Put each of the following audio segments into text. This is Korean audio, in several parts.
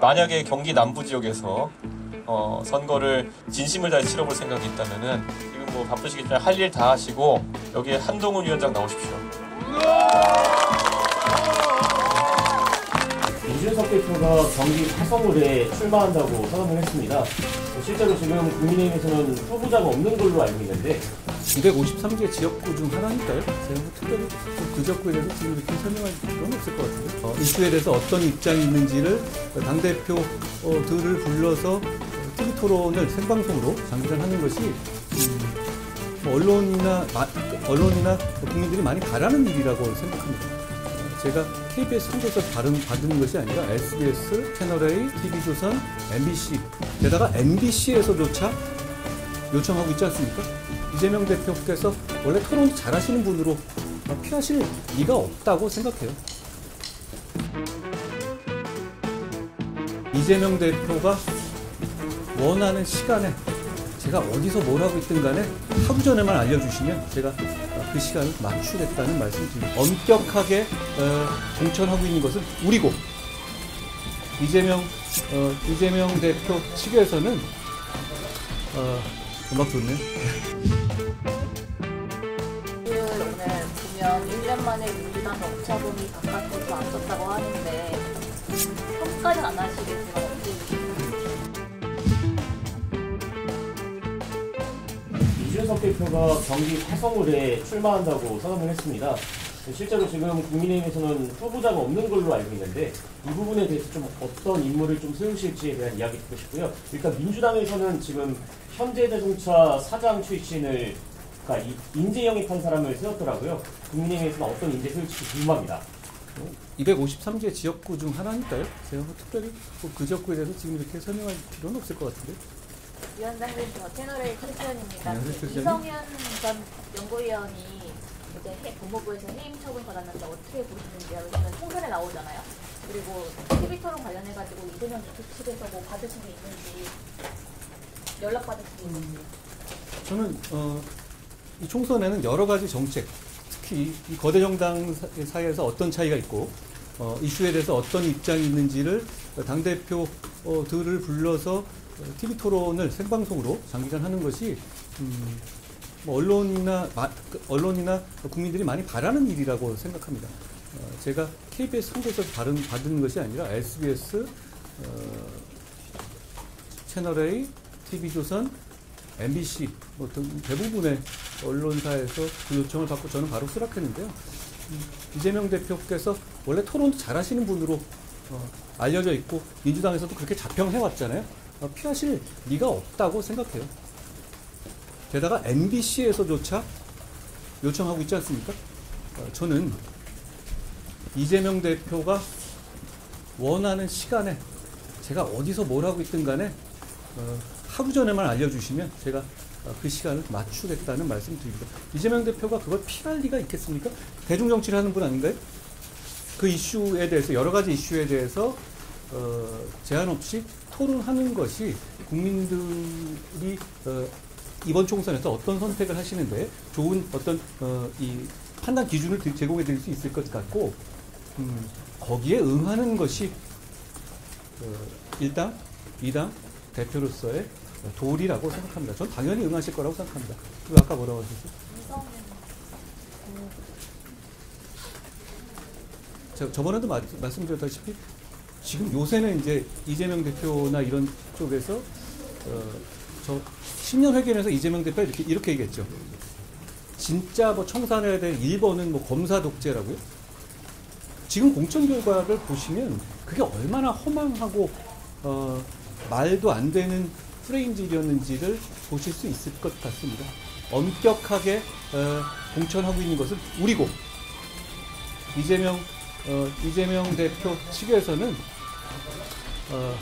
만약에 경기 남부 지역에서 어, 선거를 진심을 다해 치러볼 생각이 있다면은 지금 뭐 바쁘시겠지만 할 일 다 하시고 여기에 한동훈 위원장 나오십시오. 이준석 대표가 경기 화성을에 출마한다고 선언을 했습니다. 실제로 지금 국민의힘에서는 후보자가 없는 걸로 알고 있는데 253개 지역구 중 하나니까요. 제가 뭐 특별히 뭐그 지역구에 대해서 지금 이렇게 설명할 필요는 없을 것 같은데. 어, 이슈에 대해서 어떤 입장이 있는지를 당대표들을 불러서 TV 토론을 생방송으로 장기전하는 것이 음, 뭐 언론이나 마- 언론이나 국민들이 많이 바라는 일이라고 생각합니다. 어, 제가 KBS 한국에서 받은, 받은 것이 아니라 SBS, 채널A, TV조선, MBC 게다가 MBC에서조차 요청하고 있지 않습니까? 이재명 대표께서 원래 토론 잘하시는 분으로 피하실 리가 없다고 생각해요. 이재명 대표가 원하는 시간에 제가 어디서 뭘 하고 있든 간에 하루 전에만 알려주시면 제가 그 시간을 맞추겠다는 말씀을 드립니다. 엄격하게 어, 공천하고 있는 것은 우리고 이재명 어, 이재명 대표 측에서는 어, 음악 좋네. 오늘 보면 1년 만에 민주당 격차범위 바깥으로 앉았다고 하는데 평가는 안 하시겠지만 어떻 이준석 대표가 경기 화성을에 출마한다고 선언을 했습니다. 실제로 지금 국민의힘에서는 후보자가 없는 걸로 알고 있는데 이 부분에 대해서 좀 어떤 인물을 좀 세우실지에 대한 이야기 듣고 싶고요. 일단 민주당에서는 지금 현대자동차 사장 출신을 그러니까 이- 인재 영입한 사람을 세웠더라고요. 국민의힘에서는 어떤 인재 세울지 궁금합니다. 253개 지역구 중 하나니까요. 제가 뭐 특별히 뭐그 지역구에 대해서 지금 이렇게 설명할 필요는 없을 것 같은데. 위원장님 저 최수연입니다. 안녕하세요, 최수연님. 이성현 전 연구위원이 이제 해, 법무부에서 해임 처분 받았는데 어떻게 보시는지요? 요즘은 총선에 나오잖아요. 그리고 TV 토론 관련해가지고 이재명 대표 측에서 뭐 받으신 게 있는지 연락 받으신 게 있는지 저는 어, 이 총선에는 여러 가지 정책, 특히 이 거대 정당 사- 사이에서 어떤 차이가 있고 어, 이슈에 대해서 어떤 입장이 있는지를 당 대표들을 불러서 TV 토론을 생방송으로 장기전하는 것이 음, 뭐 언론이나 마- 그 언론이나 국민들이 많이 바라는 일이라고 생각합니다. 어, 제가 KBS 한국에서 받은, 받은 것이 아니라 SBS, 어, 채널A, TV조선, MBC 뭐등 대부분의 언론사에서 그 요청을 받고 저는 바로 수락했는데요. 음, 이재명 대표께서 원래 토론도 잘하시는 분으로 어, 알려져 있고 민주당에서도 그렇게 자평해 왔잖아요. 어, 피하실 리가 없다고 생각해요. 게다가 MBC에서조차 요청하고 있지 않습니까? 어, 저는 이재명 대표가 원하는 시간에 제가 어디서 뭘 하고 있든 간에 어, 하루 전에만 알려주시면 제가 어, 그 시간을 맞추겠다는 말씀 드립니다. 이재명 대표가 그걸 피할 리가 있겠습니까? 대중정치를 하는 분 아닌가요? 그 이슈에 대해서 여러 가지 이슈에 대해서 어, 제한 없이 토론하는 것이 국민들이 어, 이번 총선에서 어떤 선택을 하시는데 좋은 어떤 어, 이 판단 기준을 드- 제공해 드릴 수 있을 것 같고 음, 거기에 응하는 것이 어, 일당, 이당 대표로서의 도리라고 생각합니다. 전 당연히 응하실 거라고 생각합니다. 그리고 아까 뭐라고? 이성현 제가 저번에도 마- 말씀드렸다시피 지금 요새는 이제 이재명 대표나 이런 쪽에서 어, 저 신년 회견에서 이재명 대표가 이렇게 이렇게 얘기했죠. 진짜 뭐 청산해야 될 1번은 뭐 검사 독재라고요. 지금 공천 결과를 보시면 그게 얼마나 허망하고 어, 말도 안 되는 프레임질이었는지를 보실 수 있을 것 같습니다. 엄격하게 어, 공천하고 있는 것은 우리고 이재명 어, 이재명 대표 측에서는 어,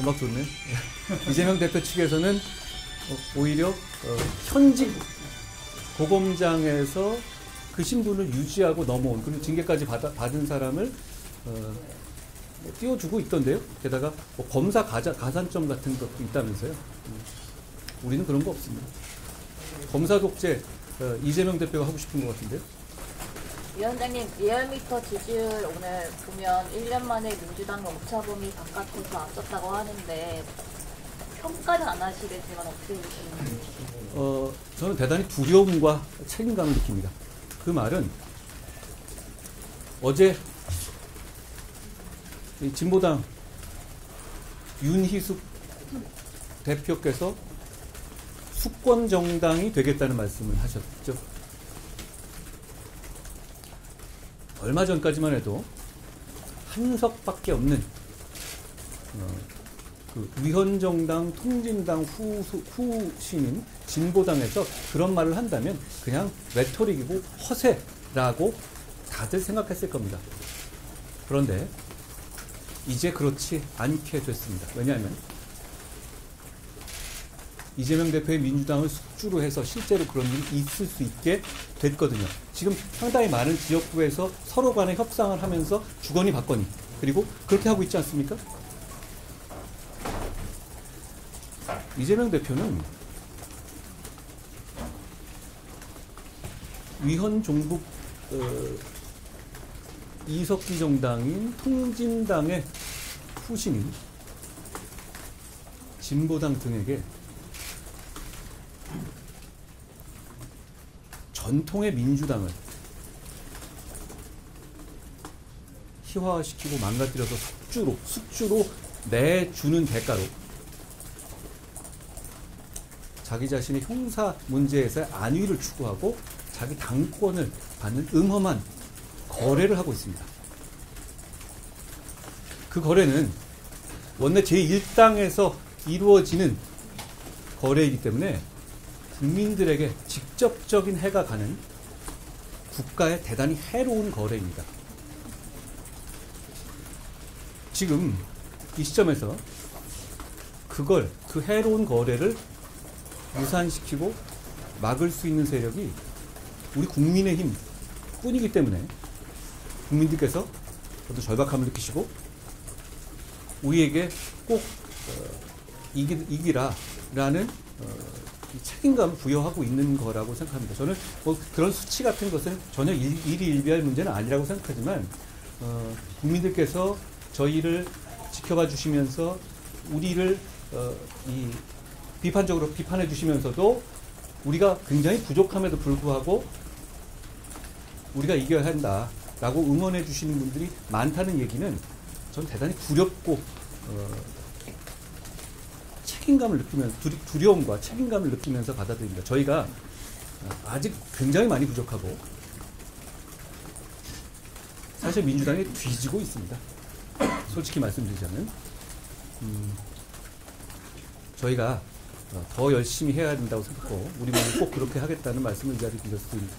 음악 좋네. 이재명 대표 측에서는 어, 오히려 어, 현직 고검장에서 그 신분을 유지하고 넘어온 그리고 징계까지 받아, 받은 사람을 어, 뭐 띄워주고 있던데요. 게다가 뭐 검사 가자, 가산점 같은 것도 있다면서요. 음, 우리는 그런 거 없습니다. 검사 독재 어, 이재명 대표가 하고 싶은 것 같은데요. 위원장님 리얼미터 지지율 오늘 보면 1년 만에 민주당 오차범위 바깥에서 앞섰다고 하는데 평가는 안 하시겠지만 어떻게 보시는지 어, 저는 대단히 두려움과 책임감을 느낍니다. 그 말은 어제 이 진보당 윤희숙 대표께서 수권 정당이 되겠다는 말씀을 하셨죠. 얼마 전까지만 해도 한석밖에 없는 어, 그 위헌정당, 통진당 후, 후신인 진보당에서 그런 말을 한다면 그냥 레토릭이고 허세라고 다들 생각했을 겁니다. 그런데 이제 그렇지 않게 됐습니다. 왜냐하면 이재명 대표의 민주당을 숙주로 해서 실제로 그런 일이 있을 수 있게 됐거든요. 지금 상당히 많은 지역구에서 서로 간에 협상을 하면서 주거니 받거니 그리고 그렇게 하고 있지 않습니까? 이재명 대표는 위헌 종북 어, 이석기 정당인 통진당의 후신인 진보당 등에게 전통의 민주당을 희화화시키고 망가뜨려서 숙주로 숙주로 내주는 대가로 자기 자신의 형사 문제에서의 안위를 추구하고 자기 당권을 받는 음험한 거래를 하고 있습니다. 그 거래는 원내 제1당에서 이루어지는 거래이기 때문에 국민들에게 직접적인 해가 가는 국가에 대단히 해로운 거래입니다. 지금 이 시점에서 그걸 그 해로운 거래를 무산시키고 막을 수 있는 세력이 우리 국민의 힘 뿐이기 때문에 국민들께서 어떤 절박함을 느끼시고 우리에게 꼭 어, 이기, 이기라라는 어, 이 책임감을 부여하고 있는 거라고 생각합니다. 저는 뭐 그런 수치 같은 것은 전혀 일, 일희일비할 문제는 아니라고 생각하지만 어, 국민들께서 저희를 지켜봐 주시면서 우리를 어, 이 비판적으로 비판해 주시면서도 우리가 굉장히 부족함에도 불구하고 우리가 이겨야 한다라고 응원해 주시는 분들이 많다는 얘기는 전 대단히 두렵고 어, 책임감을 느끼면 두리, 두려움과 책임감을 느끼면서 받아들입니다. 저희가 아직 굉장히 많이 부족하고 사실 민주당이 뒤지고 있습니다. 솔직히 말씀드리자면 음, 저희가 어, 더 열심히 해야 된다고 생각하고 우리 모두 꼭 그렇게 하겠다는 말씀을 이 자리에 드렸습니다.